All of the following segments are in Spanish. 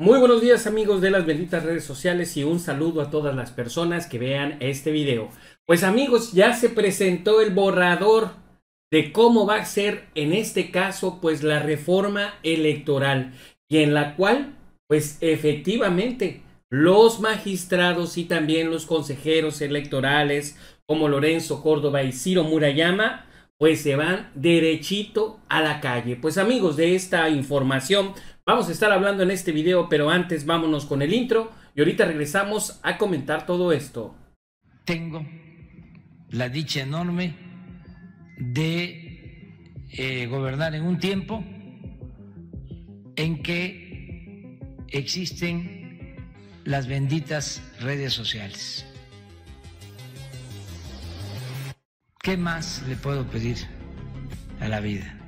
Muy buenos días amigos de las benditas redes sociales y un saludo a todas las personas que vean este video. Pues amigos, ya se presentó el borrador de cómo va a ser en este caso pues la reforma electoral y en la cual pues efectivamente los magistrados y también los consejeros electorales como Lorenzo Córdoba y Ciro Murayama pues se van derechito a la calle. Pues amigos de esta información vamos a estar hablando en este video, pero antes vámonos con el intro y ahorita regresamos a comentar todo esto. Tengo la dicha enorme de eh, gobernar en un tiempo en que existen las benditas redes sociales. ¿Qué más le puedo pedir a la vida?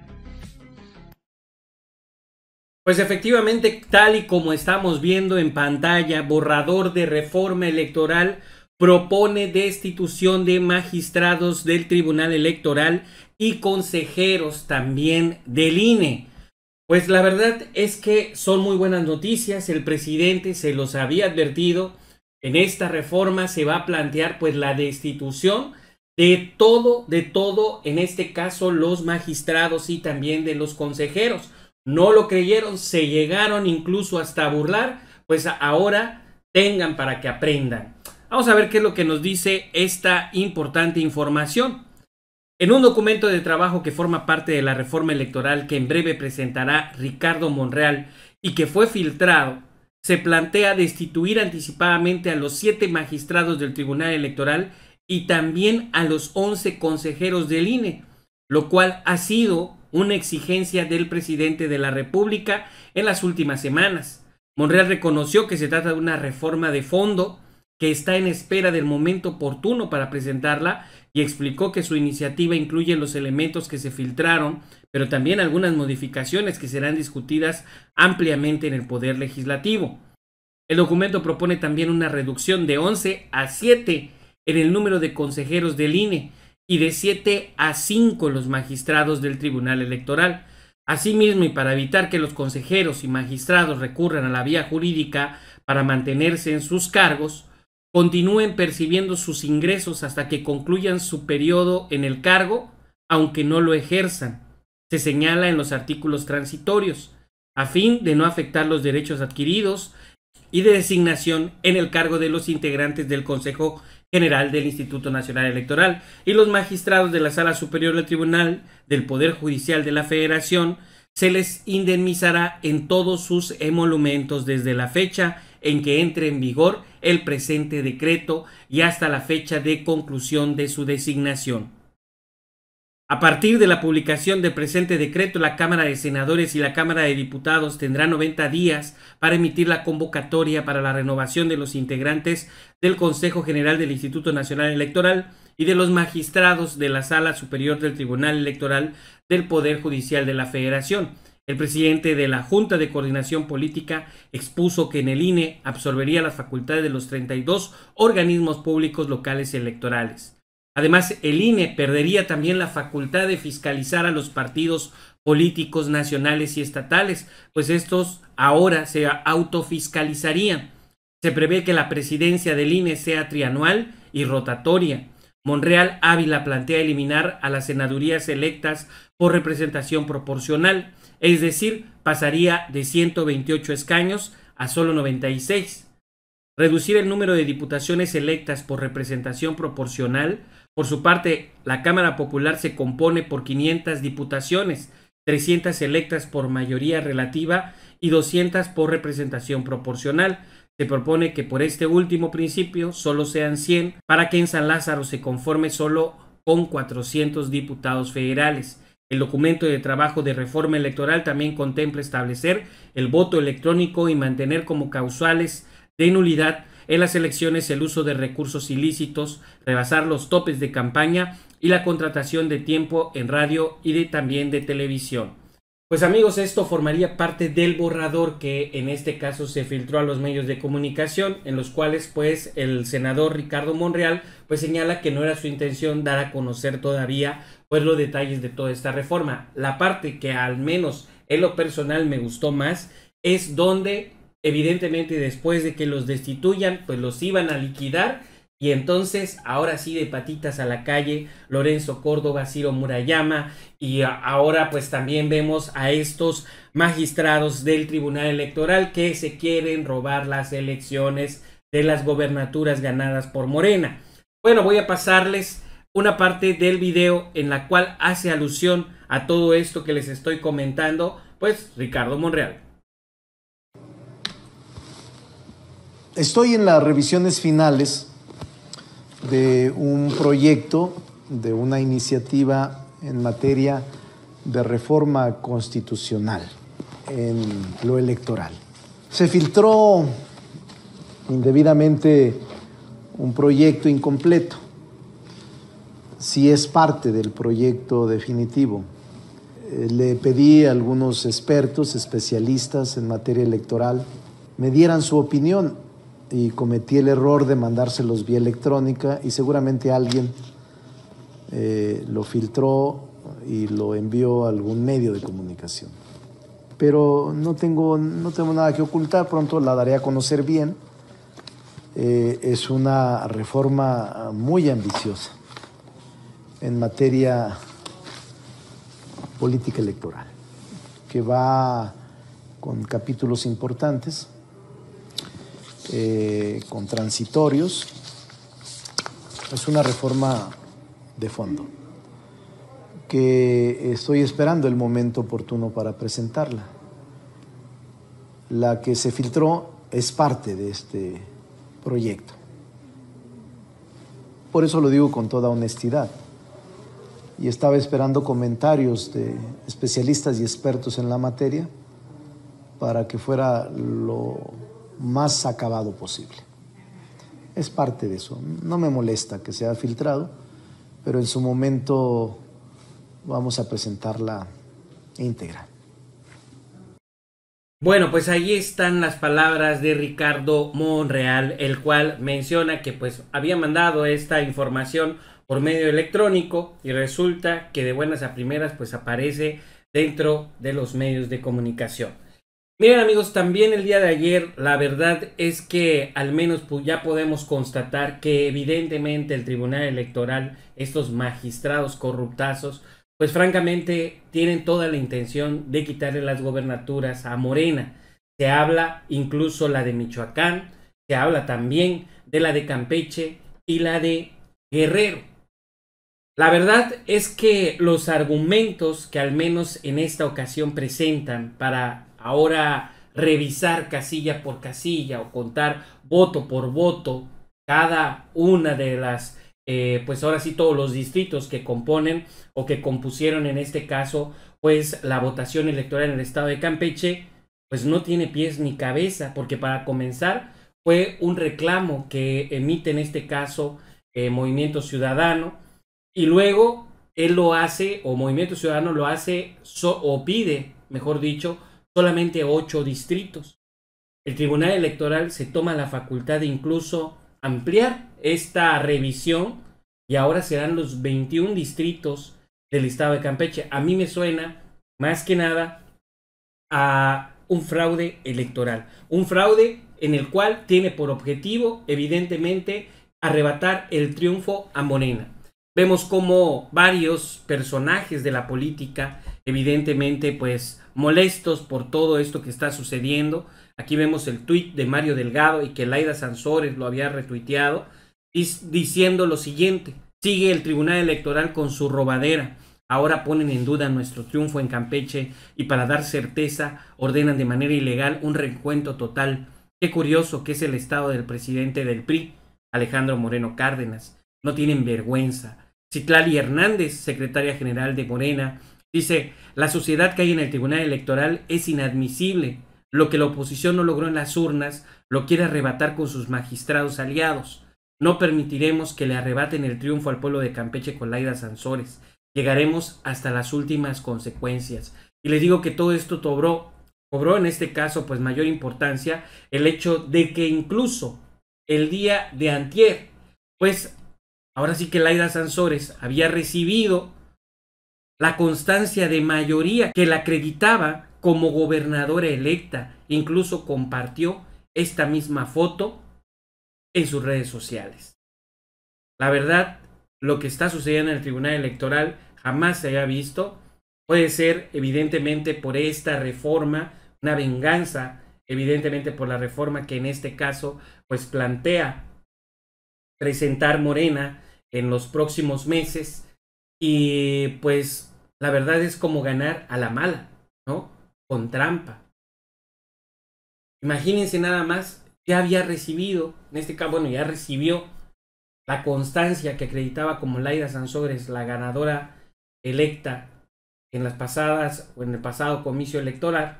Pues efectivamente, tal y como estamos viendo en pantalla, borrador de reforma electoral propone destitución de magistrados del Tribunal Electoral y consejeros también del INE. Pues la verdad es que son muy buenas noticias, el presidente se los había advertido, en esta reforma se va a plantear pues la destitución de todo, de todo, en este caso los magistrados y también de los consejeros. No lo creyeron, se llegaron incluso hasta burlar, pues ahora tengan para que aprendan. Vamos a ver qué es lo que nos dice esta importante información. En un documento de trabajo que forma parte de la reforma electoral que en breve presentará Ricardo Monreal y que fue filtrado, se plantea destituir anticipadamente a los siete magistrados del Tribunal Electoral y también a los once consejeros del INE, lo cual ha sido una exigencia del presidente de la República en las últimas semanas. Monreal reconoció que se trata de una reforma de fondo que está en espera del momento oportuno para presentarla y explicó que su iniciativa incluye los elementos que se filtraron, pero también algunas modificaciones que serán discutidas ampliamente en el Poder Legislativo. El documento propone también una reducción de 11 a 7 en el número de consejeros del INE y de 7 a 5 los magistrados del Tribunal Electoral. Asimismo, y para evitar que los consejeros y magistrados recurran a la vía jurídica para mantenerse en sus cargos, continúen percibiendo sus ingresos hasta que concluyan su periodo en el cargo, aunque no lo ejerzan. Se señala en los artículos transitorios, a fin de no afectar los derechos adquiridos y de designación en el cargo de los integrantes del Consejo General del Instituto Nacional Electoral y los magistrados de la Sala Superior del Tribunal del Poder Judicial de la Federación se les indemnizará en todos sus emolumentos desde la fecha en que entre en vigor el presente decreto y hasta la fecha de conclusión de su designación. A partir de la publicación del presente decreto, la Cámara de Senadores y la Cámara de Diputados tendrán 90 días para emitir la convocatoria para la renovación de los integrantes del Consejo General del Instituto Nacional Electoral y de los magistrados de la Sala Superior del Tribunal Electoral del Poder Judicial de la Federación. El presidente de la Junta de Coordinación Política expuso que en el INE absorbería las facultades de los 32 organismos públicos locales electorales. Además, el INE perdería también la facultad de fiscalizar a los partidos políticos nacionales y estatales, pues estos ahora se autofiscalizarían. Se prevé que la presidencia del INE sea trianual y rotatoria. Monreal Ávila plantea eliminar a las senadurías electas por representación proporcional es decir, pasaría de 128 escaños a solo 96. Reducir el número de diputaciones electas por representación proporcional. Por su parte, la Cámara Popular se compone por 500 diputaciones, 300 electas por mayoría relativa y 200 por representación proporcional. Se propone que por este último principio solo sean 100 para que en San Lázaro se conforme solo con 400 diputados federales. El documento de trabajo de reforma electoral también contempla establecer el voto electrónico y mantener como causales de nulidad en las elecciones el uso de recursos ilícitos, rebasar los topes de campaña y la contratación de tiempo en radio y de, también de televisión. Pues amigos, esto formaría parte del borrador que en este caso se filtró a los medios de comunicación, en los cuales pues el senador Ricardo Monreal pues señala que no era su intención dar a conocer todavía pues los detalles de toda esta reforma. La parte que al menos en lo personal me gustó más es donde evidentemente después de que los destituyan, pues los iban a liquidar y entonces, ahora sí, de patitas a la calle, Lorenzo Córdoba, Ciro Murayama, y ahora pues también vemos a estos magistrados del Tribunal Electoral que se quieren robar las elecciones de las gobernaturas ganadas por Morena. Bueno, voy a pasarles una parte del video en la cual hace alusión a todo esto que les estoy comentando, pues Ricardo Monreal. Estoy en las revisiones finales de un proyecto, de una iniciativa en materia de reforma constitucional en lo electoral. Se filtró indebidamente un proyecto incompleto. Si es parte del proyecto definitivo. Eh, le pedí a algunos expertos, especialistas en materia electoral, me dieran su opinión y cometí el error de mandárselos vía electrónica y seguramente alguien eh, lo filtró y lo envió a algún medio de comunicación. Pero no tengo, no tengo nada que ocultar, pronto la daré a conocer bien. Eh, es una reforma muy ambiciosa en materia política electoral, que va con capítulos importantes eh, con transitorios. Es una reforma de fondo que estoy esperando el momento oportuno para presentarla. La que se filtró es parte de este proyecto. Por eso lo digo con toda honestidad. Y estaba esperando comentarios de especialistas y expertos en la materia para que fuera lo más acabado posible. Es parte de eso. No me molesta que sea filtrado, pero en su momento vamos a presentarla íntegra. Bueno, pues ahí están las palabras de Ricardo Monreal, el cual menciona que pues había mandado esta información por medio electrónico y resulta que de buenas a primeras pues aparece dentro de los medios de comunicación. Miren amigos, también el día de ayer la verdad es que al menos ya podemos constatar que evidentemente el Tribunal Electoral, estos magistrados corruptazos, pues francamente tienen toda la intención de quitarle las gobernaturas a Morena. Se habla incluso la de Michoacán, se habla también de la de Campeche y la de Guerrero. La verdad es que los argumentos que al menos en esta ocasión presentan para ahora revisar casilla por casilla o contar voto por voto cada una de las, eh, pues ahora sí todos los distritos que componen o que compusieron en este caso, pues la votación electoral en el estado de Campeche, pues no tiene pies ni cabeza, porque para comenzar fue un reclamo que emite en este caso eh, Movimiento Ciudadano y luego él lo hace o Movimiento Ciudadano lo hace o pide, mejor dicho, solamente ocho distritos. El Tribunal Electoral se toma la facultad de incluso ampliar esta revisión y ahora serán los 21 distritos del estado de Campeche. A mí me suena más que nada a un fraude electoral. Un fraude en el cual tiene por objetivo, evidentemente, arrebatar el triunfo a Morena. Vemos como varios personajes de la política, evidentemente, pues molestos por todo esto que está sucediendo. Aquí vemos el tuit de Mario Delgado y que Laida Sansores lo había retuiteado, diciendo lo siguiente, sigue el Tribunal Electoral con su robadera. Ahora ponen en duda nuestro triunfo en Campeche y para dar certeza ordenan de manera ilegal un recuento total. Qué curioso que es el estado del presidente del PRI, Alejandro Moreno Cárdenas. No tienen vergüenza. Citlali Hernández, secretaria general de Morena, Dice, la sociedad que hay en el Tribunal Electoral es inadmisible. Lo que la oposición no logró en las urnas lo quiere arrebatar con sus magistrados aliados. No permitiremos que le arrebaten el triunfo al pueblo de Campeche con Laida Sansores. Llegaremos hasta las últimas consecuencias. Y les digo que todo esto cobró, cobró en este caso pues mayor importancia el hecho de que incluso el día de antier, pues ahora sí que Laida Sansores había recibido la constancia de mayoría que la acreditaba como gobernadora electa. Incluso compartió esta misma foto en sus redes sociales. La verdad, lo que está sucediendo en el Tribunal Electoral jamás se haya visto. Puede ser evidentemente por esta reforma, una venganza, evidentemente por la reforma que en este caso pues plantea presentar Morena en los próximos meses y pues la verdad es como ganar a la mala, ¿no? Con trampa. Imagínense nada más, ya había recibido, en este caso, bueno, ya recibió la constancia que acreditaba como Laida Sansores, la ganadora electa en las pasadas o en el pasado comicio electoral,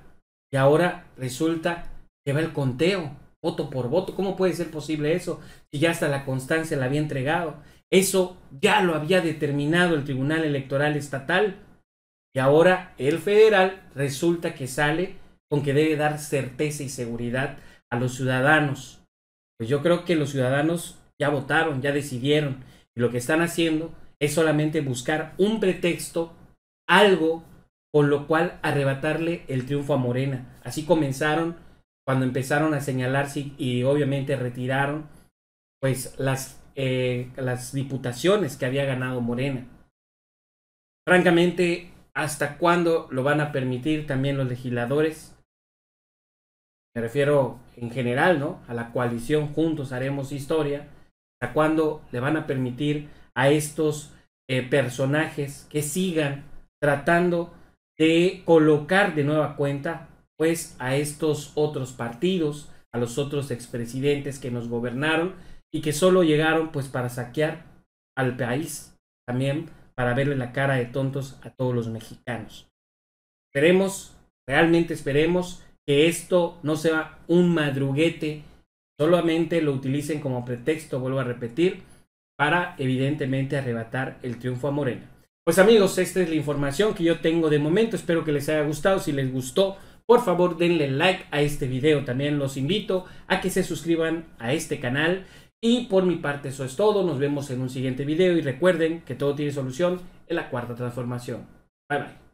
y ahora resulta que va el conteo, voto por voto. ¿Cómo puede ser posible eso si ya hasta la constancia la había entregado? Eso ya lo había determinado el Tribunal Electoral Estatal y ahora el federal resulta que sale con que debe dar certeza y seguridad a los ciudadanos. Pues yo creo que los ciudadanos ya votaron, ya decidieron y lo que están haciendo es solamente buscar un pretexto, algo con lo cual arrebatarle el triunfo a Morena. Así comenzaron cuando empezaron a señalarse y obviamente retiraron pues las eh, las diputaciones que había ganado Morena. Francamente, ¿hasta cuándo lo van a permitir también los legisladores? Me refiero en general, ¿no? A la coalición Juntos Haremos Historia. ¿Hasta cuándo le van a permitir a estos eh, personajes que sigan tratando de colocar de nueva cuenta, pues, a estos otros partidos, a los otros expresidentes que nos gobernaron y que solo llegaron pues para saquear al país, también para verle la cara de tontos a todos los mexicanos. Esperemos, realmente esperemos que esto no sea un madruguete, solamente lo utilicen como pretexto, vuelvo a repetir, para evidentemente arrebatar el triunfo a Morena. Pues amigos, esta es la información que yo tengo de momento, espero que les haya gustado, si les gustó, por favor denle like a este video, también los invito a que se suscriban a este canal y por mi parte eso es todo, nos vemos en un siguiente video y recuerden que todo tiene solución en la cuarta transformación. Bye bye.